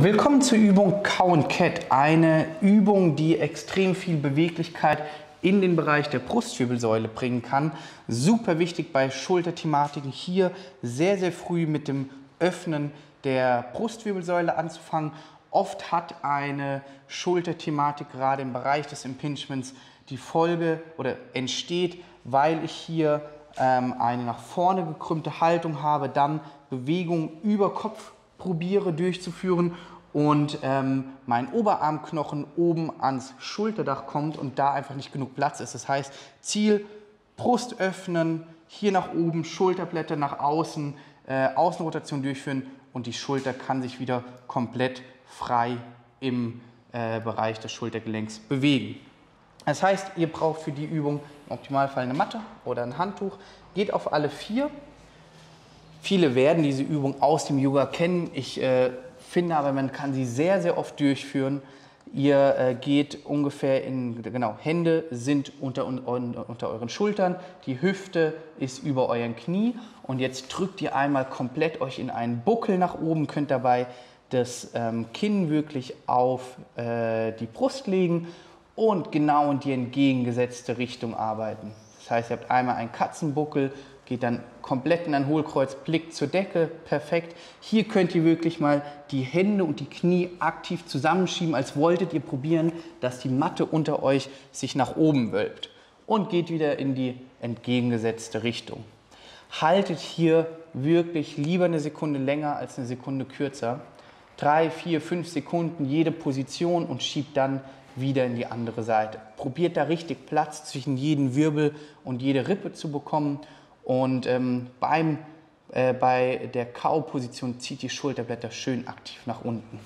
Willkommen zur Übung Cow and Cat. Eine Übung, die extrem viel Beweglichkeit in den Bereich der Brustwirbelsäule bringen kann. Super wichtig bei Schulterthematiken hier sehr, sehr früh mit dem Öffnen der Brustwirbelsäule anzufangen. Oft hat eine Schulterthematik gerade im Bereich des Impingements die Folge oder entsteht, weil ich hier ähm, eine nach vorne gekrümmte Haltung habe, dann Bewegung über Kopf probiere durchzuführen und ähm, mein Oberarmknochen oben ans Schulterdach kommt und da einfach nicht genug Platz ist. Das heißt, Ziel, Brust öffnen, hier nach oben, Schulterblätter nach außen, äh, Außenrotation durchführen und die Schulter kann sich wieder komplett frei im äh, Bereich des Schultergelenks bewegen. Das heißt, ihr braucht für die Übung im Optimalfall eine Matte oder ein Handtuch. Geht auf alle vier. Viele werden diese Übung aus dem Yoga kennen. Ich äh, finde aber, man kann sie sehr, sehr oft durchführen. Ihr äh, geht ungefähr in, genau, Hände sind unter, unter, euren Schultern, die Hüfte ist über euren Knie und jetzt drückt ihr einmal komplett euch in einen Buckel nach oben, könnt dabei das ähm, Kinn wirklich auf äh, die Brust legen und genau in die entgegengesetzte Richtung arbeiten. Das heißt, ihr habt einmal einen Katzenbuckel, geht dann komplett in ein Hohlkreuz, blickt zur Decke, perfekt. Hier könnt ihr wirklich mal die Hände und die Knie aktiv zusammenschieben, als wolltet ihr probieren, dass die Matte unter euch sich nach oben wölbt. Und geht wieder in die entgegengesetzte Richtung. Haltet hier wirklich lieber eine Sekunde länger als eine Sekunde kürzer. Drei, vier, fünf Sekunden jede Position und schiebt dann wieder in die andere Seite. Probiert da richtig Platz zwischen jedem Wirbel und jede Rippe zu bekommen und ähm, beim, äh, bei der Kauposition zieht die Schulterblätter schön aktiv nach unten.